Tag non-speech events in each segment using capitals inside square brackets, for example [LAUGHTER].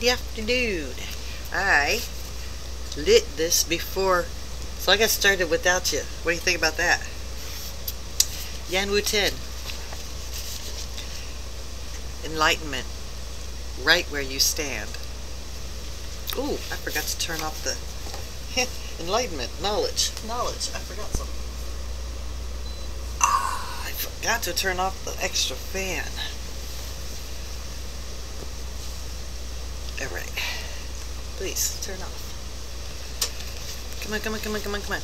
Good afternoon. I lit this before, so I got started without you. What do you think about that? Yuanwu Tin. Enlightenment. Right where you stand. Ooh, I forgot to turn off the [LAUGHS] enlightenment, knowledge, knowledge. I forgot something. Ah, I forgot to turn off the extra fan. All right. Please, turn off. Come on, come on, come on, come on, come on.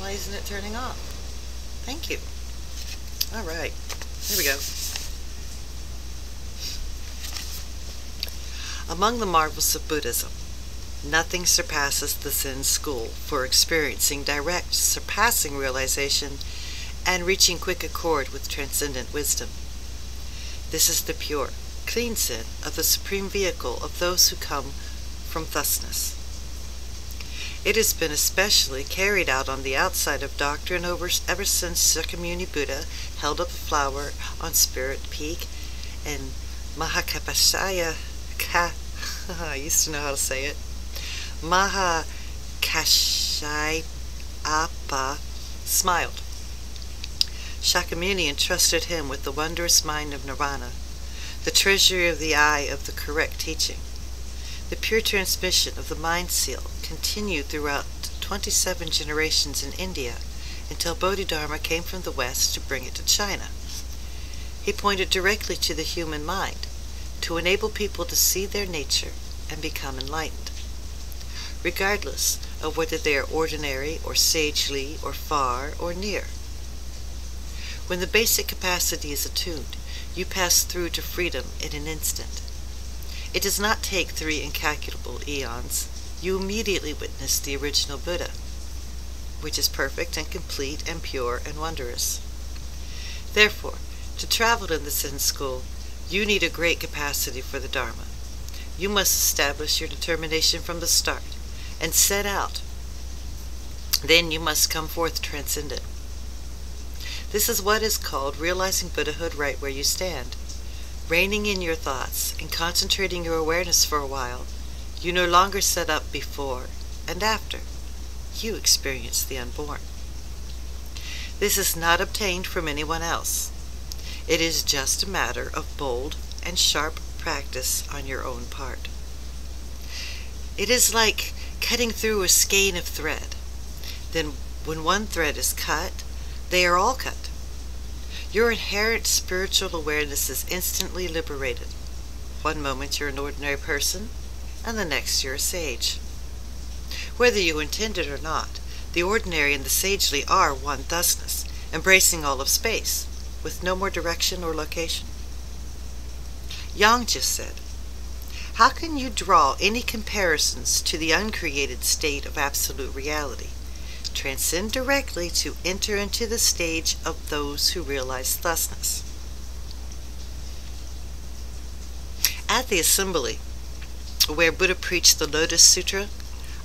Why isn't it turning off? Thank you. All right. Here we go. Among the marvels of Buddhism, nothing surpasses the Zen school for experiencing direct, surpassing realization and reaching quick accord with transcendent wisdom. This is the pure, clean Zen of the supreme vehicle of those who come from thusness. It has been especially carried out on the outside of doctrine over, ever since Shakyamuni Buddha held up a flower on Spirit Peak and Mahakapashaya Ka, [LAUGHS] I used to know how to say it. Mahakashayapa smiled. Shakyamuni entrusted him with the wondrous mind of nirvana, the treasury of the eye of the correct teaching. The pure transmission of the mind seal continued throughout 27 generations in India until Bodhidharma came from the West to bring it to China. He pointed directly to the human mind to enable people to see their nature and become enlightened, regardless of whether they are ordinary or sagely or far or near. When the basic capacity is attuned, you pass through to freedom in an instant. It does not take three incalculable eons. You immediately witness the original Buddha, which is perfect and complete and pure and wondrous. Therefore, to travel in the Zen school, you need a great capacity for the Dharma. You must establish your determination from the start and set out. Then you must come forth transcendent. This is what is called realizing Buddhahood right where you stand. Reining in your thoughts and concentrating your awareness for a while, you no longer set up before and after. You experience the unborn. This is not obtained from anyone else. It is just a matter of bold and sharp practice on your own part. It is like cutting through a skein of thread. Then, when one thread is cut, they are all cut. Your inherent spiritual awareness is instantly liberated. One moment you're an ordinary person, and the next you're a sage. Whether you intend it or not, the ordinary and the sagely are one thusness, embracing all of space, with no more direction or location. Yongjia said, How can you draw any comparisons to the uncreated state of absolute reality? Transcend directly to enter into the stage of those who realize thusness. At the assembly, where Buddha preached the Lotus Sutra,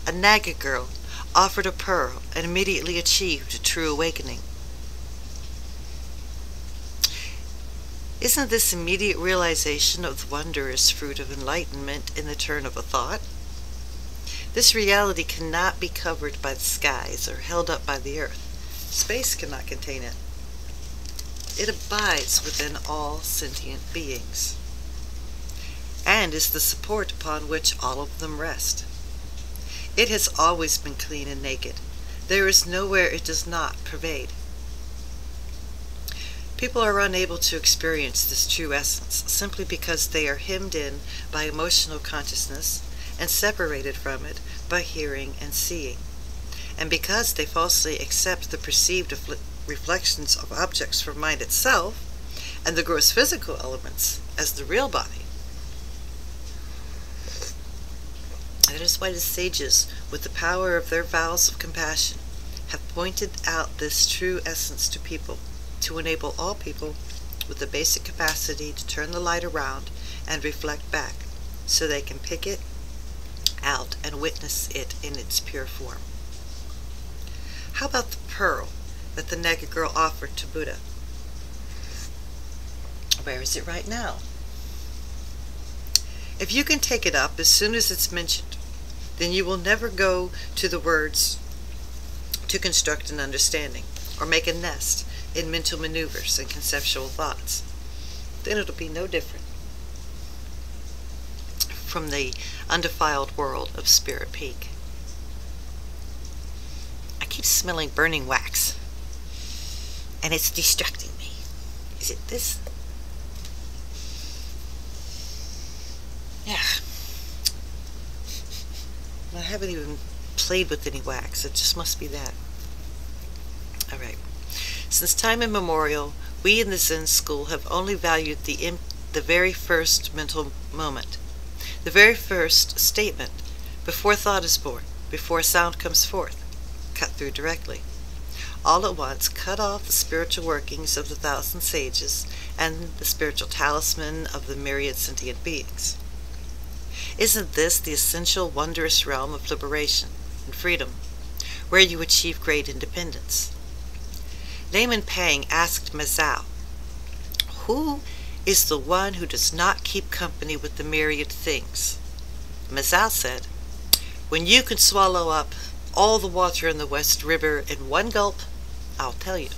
a Naga girl offered a pearl and immediately achieved a true awakening. Isn't this immediate realization of the wondrous fruit of enlightenment in the turn of a thought? This reality cannot be covered by the skies or held up by the earth. Space cannot contain it. It abides within all sentient beings and is the support upon which all of them rest. It has always been clean and naked. There is nowhere it does not pervade. People are unable to experience this true essence simply because they are hemmed in by emotional consciousness and separated from it by hearing and seeing, and because they falsely accept the perceived reflections of objects from mind itself and the gross physical elements as the real body. That is why the sages, with the power of their vows of compassion, have pointed out this true essence to people to enable all people with the basic capacity to turn the light around and reflect back so they can pick it out and witness it in its pure form. How about the pearl that the Naga girl offered to Buddha? Where is it right now? If you can take it up as soon as it's mentioned, then you will never go to the words to construct an understanding or make a nest in mental maneuvers and conceptual thoughts. Then it'll be no different from the undefiled world of Spirit Peak. I keep smelling burning wax, and it's distracting me. Is it this? Yeah. I haven't even played with any wax. It just must be that. All right. Since time immemorial, we in the Zen school have only valued the, the very first mental moment, the very first statement, before thought is born, before sound comes forth, cut through directly. All at once, cut off the spiritual workings of the thousand sages and the spiritual talisman of the myriad sentient beings. Isn't this the essential, wondrous realm of liberation and freedom, where you achieve great independence? Layman Pang asked Mazu, Who is the one who does not keep company with the myriad things? Mazu said, When you can swallow up all the water in the West River in one gulp, I'll tell you.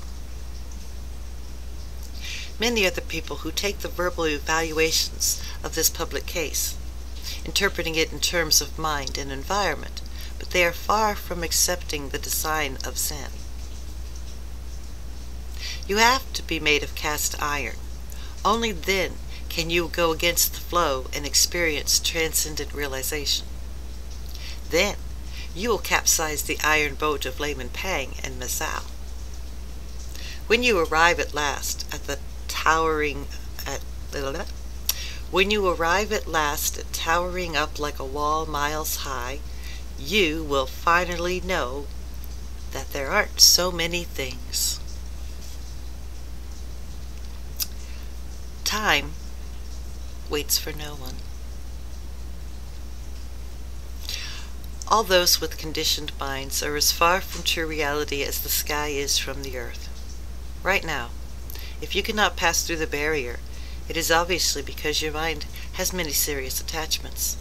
Many are the people who take the verbal evaluations of this public case, interpreting it in terms of mind and environment, but they are far from accepting the design of Zen. You have to be made of cast iron. Only then can you go against the flow and experience transcendent realization. Then you will capsize the iron boat of Layman Pang and Mazu. When you arrive at last at the towering at when you arrive at last at towering up like a wall miles high, you will finally know that there aren't so many things. Time waits for no one. All those with conditioned minds are as far from true reality as the sky is from the earth. Right now, if you cannot pass through the barrier, it is obviously because your mind has many serious attachments.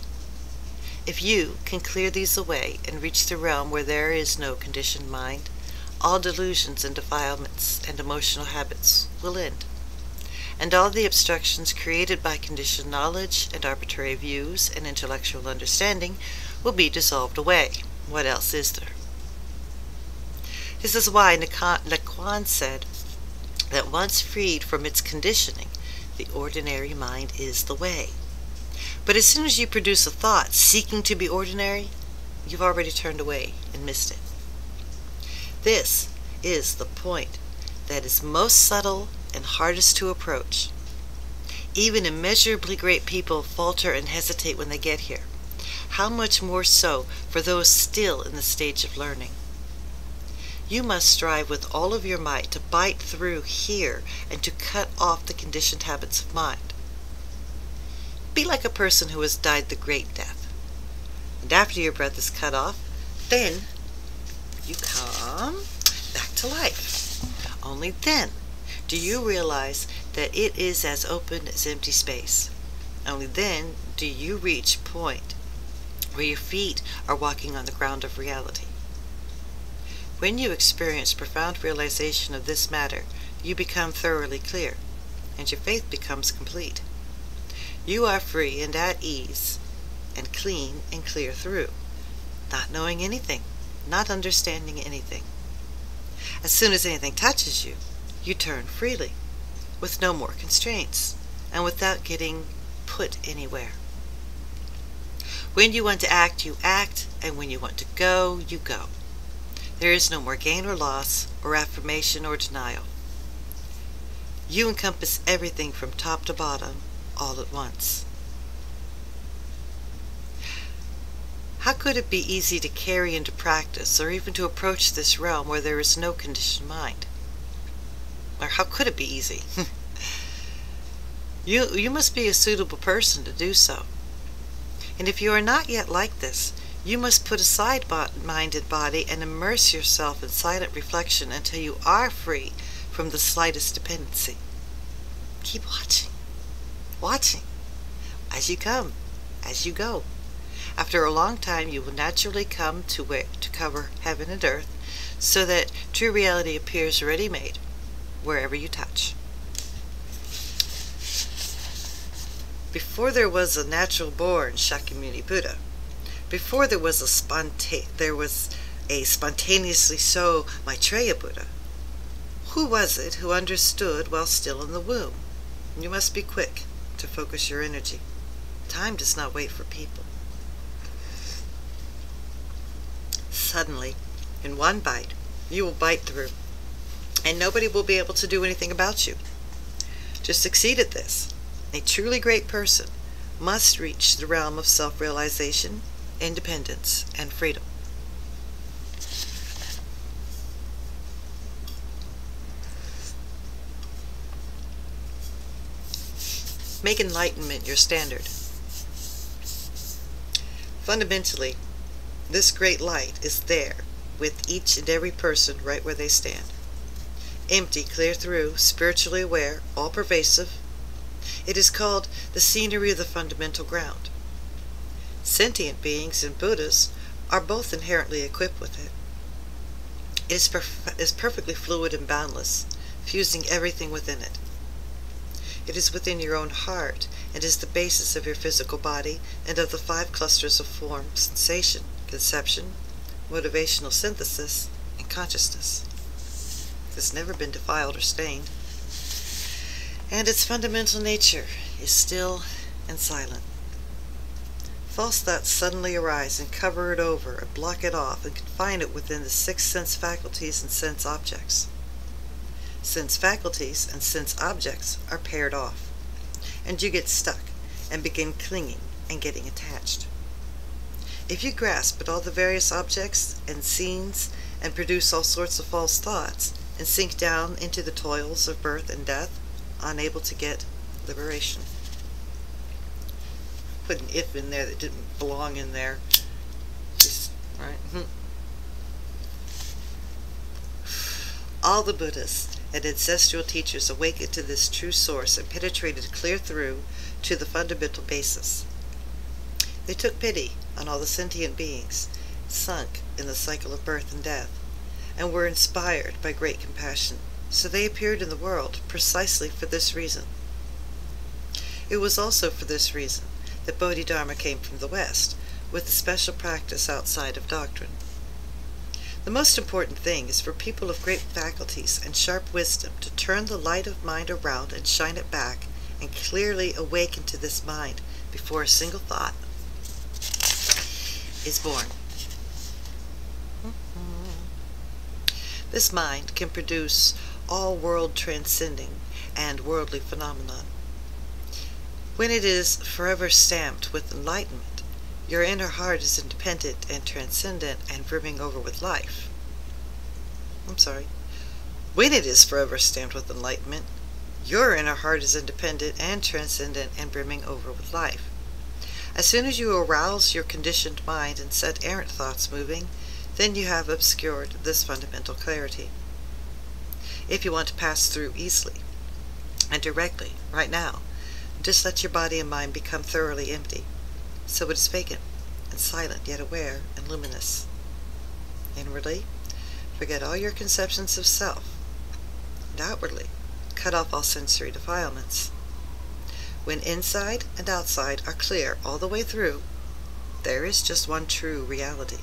If you can clear these away and reach the realm where there is no conditioned mind, all delusions and defilements and emotional habits will end and all the obstructions created by conditioned knowledge and arbitrary views and intellectual understanding will be dissolved away. What else is there? This is why Nanquan said that once freed from its conditioning, the ordinary mind is the way. But as soon as you produce a thought seeking to be ordinary, you've already turned away and missed it. This is the point that is most subtle and hardest to approach. Even immeasurably great people falter and hesitate when they get here. How much more so for those still in the stage of learning? You must strive with all of your might to bite through here and to cut off the conditioned habits of mind. Be like a person who has died the great death. And after your breath is cut off, then you come back to life. Only then do you realize that it is as open as empty space. Only then do you reach a point where your feet are walking on the ground of reality. When you experience profound realization of this matter, you become thoroughly clear, and your faith becomes complete. You are free and at ease, and clean and clear through, not knowing anything, not understanding anything. As soon as anything touches you, you turn freely, with no more constraints, and without getting put anywhere. When you want to act, you act, and when you want to go, you go. There is no more gain or loss, or affirmation or denial. You encompass everything from top to bottom, all at once. How could it be easy to carry into practice, or even to approach this realm where there is no conditioned mind? Or how could it be easy? [LAUGHS] you, you must be a suitable person to do so. And if you are not yet like this, you must put aside mind and body and immerse yourself in silent reflection until you are free from the slightest dependency. Keep watching, watching, as you come, as you go. After a long time, you will naturally come to where to cover heaven and earth, so that true reality appears ready-made wherever you touch. Before there was a natural born Shakyamuni Buddha, before there was a sponta- there was a spontaneously so Maitreya Buddha, who was it who understood while still in the womb? You must be quick to focus your energy. Time does not wait for people. Suddenly, in one bite, you will bite through, and nobody will be able to do anything about you. To succeed at this, a truly great person must reach the realm of self realization, independence, and freedom. Make enlightenment your standard. Fundamentally, this great light is there with each and every person right where they stand. Empty, clear through, spiritually aware, all pervasive. It is called the scenery of the fundamental ground. Sentient beings and Buddhas are both inherently equipped with it. It is, perf- is perfectly fluid and boundless, fusing everything within it. It is within your own heart and is the basis of your physical body and of the five clusters of form, sensation, conception, motivational synthesis, and consciousness. Has never been defiled or stained. And its fundamental nature is still and silent. False thoughts suddenly arise and cover it over and block it off and confine it within the six sense faculties and sense objects. Sense faculties and sense objects are paired off, and you get stuck and begin clinging and getting attached. If you grasp at all the various objects and scenes and produce all sorts of false thoughts and sink down into the toils of birth and death, unable to get liberation. Put an if in there that didn't belong in there. Just, right? Hmm. All the Buddhists and ancestral teachers awakened to this true source and penetrated clear through to the fundamental basis. They took pity on all the sentient beings sunk in the cycle of birth and death, and were inspired by great compassion. So they appeared in the world precisely for this reason. It was also for this reason that Bodhidharma came from the West, with a special practice outside of doctrine. The most important thing is for people of great faculties and sharp wisdom to turn the light of mind around and shine it back, and clearly awaken to this mind before a single thought is born. This mind can produce all world transcending and worldly phenomenon. When it is forever stamped with enlightenment, your inner heart is independent and transcendent and brimming over with life. I'm sorry. When it is forever stamped with enlightenment, your inner heart is independent and transcendent and brimming over with life. As soon as you arouse your conditioned mind and set errant thoughts moving, then you have obscured this fundamental clarity. If you want to pass through easily and directly, right now, just let your body and mind become thoroughly empty, so it is vacant and silent yet aware and luminous. Inwardly, forget all your conceptions of self, and outwardly, cut off all sensory defilements. When inside and outside are clear all the way through, there is just one true reality.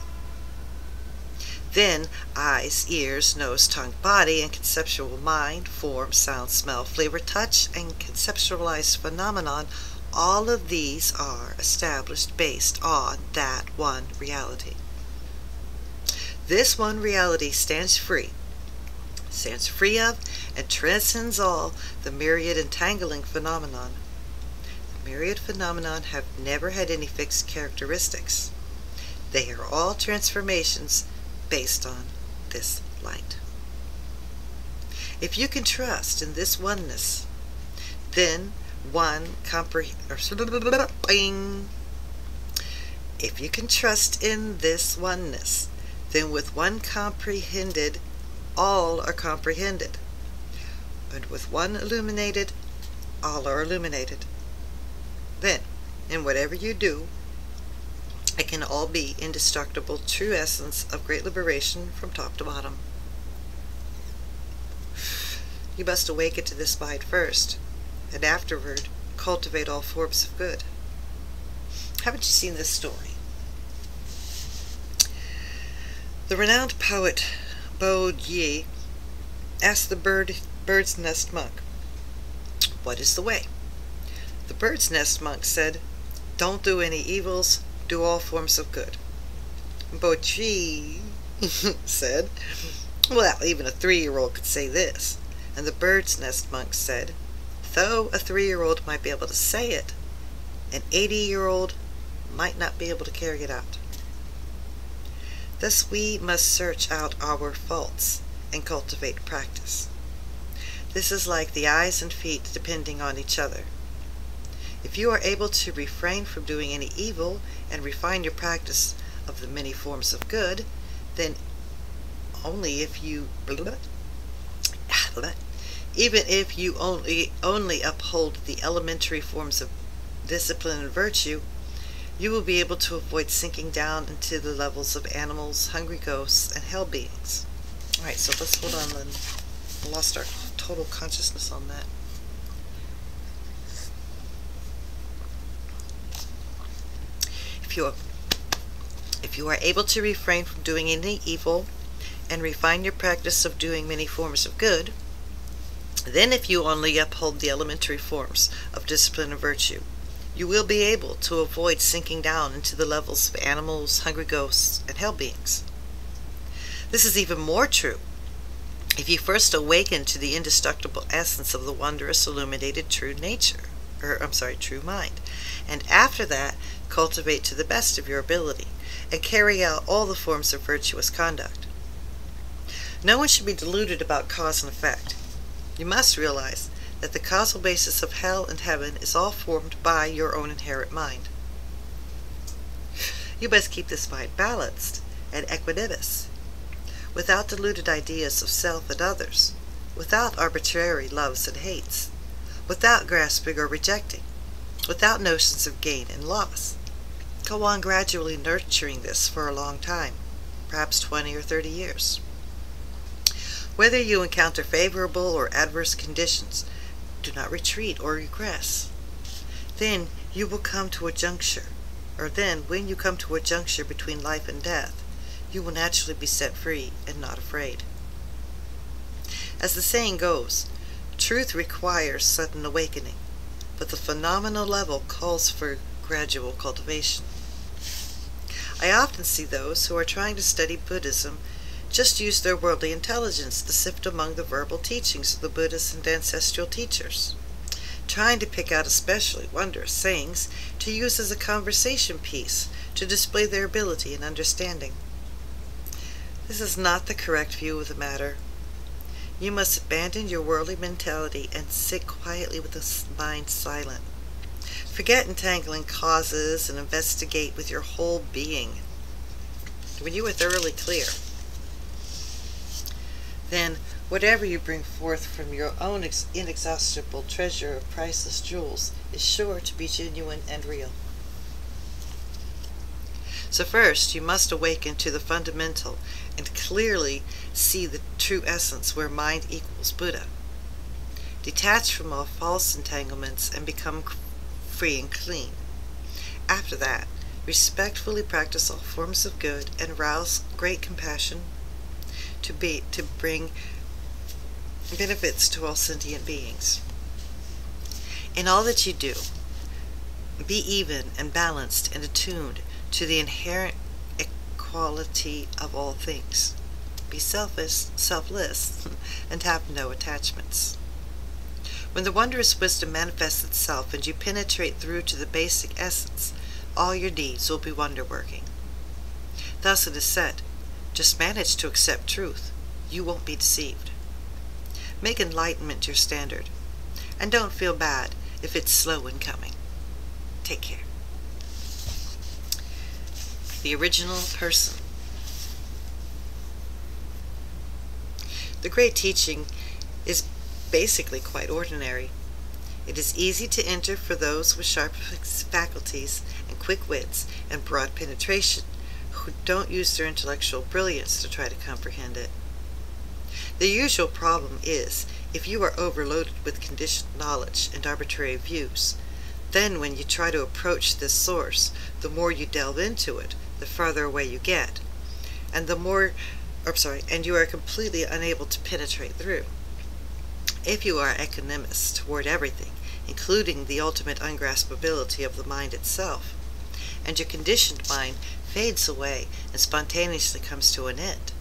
Then eyes, ears, nose, tongue, body, and conceptual mind, form, sound, smell, flavor, touch, and conceptualized phenomenon, all of these are established based on that one reality. This one reality stands free, stands free of, and transcends all the myriad entangling phenomenon The myriad phenomenon have never had any fixed characteristics. They are all transformations based on this light. If you can trust in this oneness, then one comprehend. If you can trust in this oneness, then with one comprehended, all are comprehended. And with one illuminated, all are illuminated. Then, in whatever you do, it can all be indestructible true essence of great liberation from top to bottom. You must awaken to this mind first, and afterward cultivate all forms of good. Haven't you seen this story? The renowned poet Bo Yi asked the bird, bird's nest monk, What is the way? The bird's nest monk said, Don't do any evils, do all forms of good. Bo Yi [LAUGHS] said, Well, even a three year old could say this. And the bird's nest monk said, Though a three year old might be able to say it, an 80 year old might not be able to carry it out. Thus, we must search out our faults and cultivate practice. This is like the eyes and feet depending on each other. If you are able to refrain from doing any evil and refine your practice of the many forms of good, then only if you even if you only only uphold the elementary forms of discipline and virtue, you will be able to avoid sinking down into the levels of animals, hungry ghosts, and hell beings. Alright, so let's hold on then. lost our total consciousness on that. If you are, if you are able to refrain from doing any evil and refine your practice of doing many forms of good, then if you only uphold the elementary forms of discipline and virtue, you will be able to avoid sinking down into the levels of animals, hungry ghosts, and hell beings. This is even more true if you first awaken to the indestructible essence of the wondrous illuminated true nature, or I'm sorry, true mind, and after that cultivate to the best of your ability and carry out all the forms of virtuous conduct. No one should be deluded about cause and effect. You must realize that the causal basis of hell and heaven is all formed by your own inherent mind. You must keep this mind balanced and equanimous, without deluded ideas of self and others, without arbitrary loves and hates, without grasping or rejecting, without notions of gain and loss. Go on gradually nurturing this for a long time, perhaps 20 or 30 years. Whether you encounter favorable or adverse conditions, do not retreat or regress. Then you will come to a juncture, or then when you come to a juncture between life and death, you will naturally be set free and not afraid. As the saying goes, truth requires sudden awakening, but the phenomenal level calls for gradual cultivation. I often see those who are trying to study Buddhism just use their worldly intelligence to sift among the verbal teachings of the Buddhas and ancestral teachers, trying to pick out especially wondrous sayings to use as a conversation piece to display their ability and understanding. This is not the correct view of the matter. You must abandon your worldly mentality and sit quietly with the mind silent. Forget entangling causes and investigate with your whole being. When you are thoroughly clear, then whatever you bring forth from your own inexhaustible treasure of priceless jewels is sure to be genuine and real. So first, you must awaken to the fundamental and clearly see the true essence where mind equals Buddha. Detach from all false entanglements and become free and clean. After that, respectfully practice all forms of good and rouse great compassion, to be to bring benefits to all sentient beings. In all that you do, be even and balanced and attuned to the inherent equality of all things. Be selfish, selfless, [LAUGHS] and have no attachments. When the wondrous wisdom manifests itself and you penetrate through to the basic essence, all your deeds will be wonder working. Thus it is said, just manage to accept truth. You won't be deceived. Make enlightenment your standard. And don't feel bad if it's slow in coming. Take care. The original person. The great teaching is basically quite ordinary. It is easy to enter for those with sharp faculties and quick wits and broad penetration who don't use their intellectual brilliance to try to comprehend it. The usual problem is if you are overloaded with conditioned knowledge and arbitrary views, then when you try to approach this source, the more you delve into it, the farther away you get, and the more, or sorry, and you are completely unable to penetrate through. If you are equanimous toward everything, including the ultimate ungraspability of the mind itself, and your conditioned mind fades away and spontaneously comes to an end,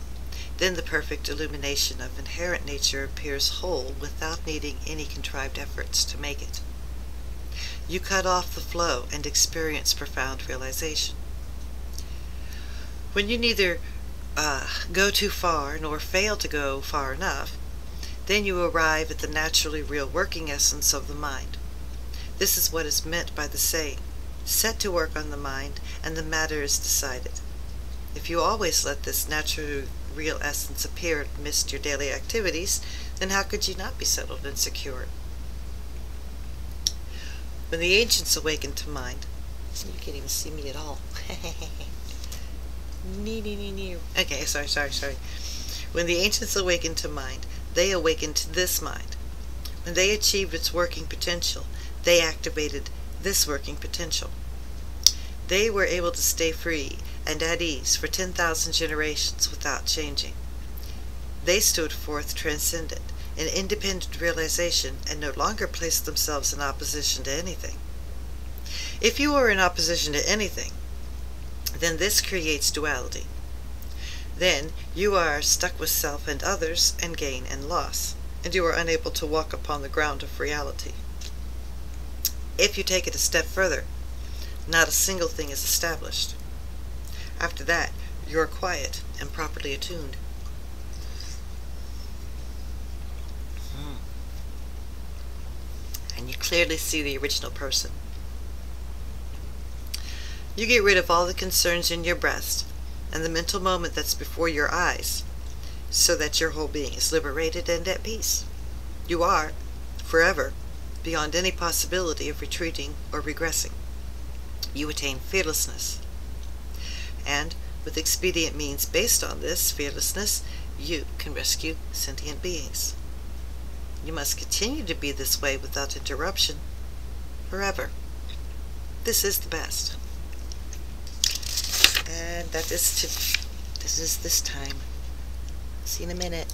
then the perfect illumination of inherent nature appears whole without needing any contrived efforts to make it. You cut off the flow and experience profound realization. When you neither uh, go too far nor fail to go far enough, then you arrive at the naturally real working essence of the mind. This is what is meant by the saying, set to work on the mind and the matter is decided. If you always let this naturally real essence appear amidst your daily activities, then how could you not be settled and secure? When the ancients awakened to mind, you can't even see me at all. [LAUGHS] okay, sorry, sorry, sorry. When the ancients awakened to mind, they awakened to this mind. When they achieved its working potential, they activated this working potential. They were able to stay free and at ease for 10,000 generations without changing. They stood forth transcendent, in independent realization, and no longer placed themselves in opposition to anything. If you are in opposition to anything, then this creates duality. Then you are stuck with self and others, and gain and loss, and you are unable to walk upon the ground of reality. If you take it a step further, not a single thing is established. After that, you are quiet and properly attuned. Hmm. And you clearly see the original person. You get rid of all the concerns in your breast and the mental moment that's before your eyes, so that your whole being is liberated and at peace. You are, forever, beyond any possibility of retreating or regressing. You attain fearlessness. And, with expedient means based on this fearlessness, you can rescue sentient beings. You must continue to be this way without interruption, forever. This is the best. And that is to this is this time. See you in a minute.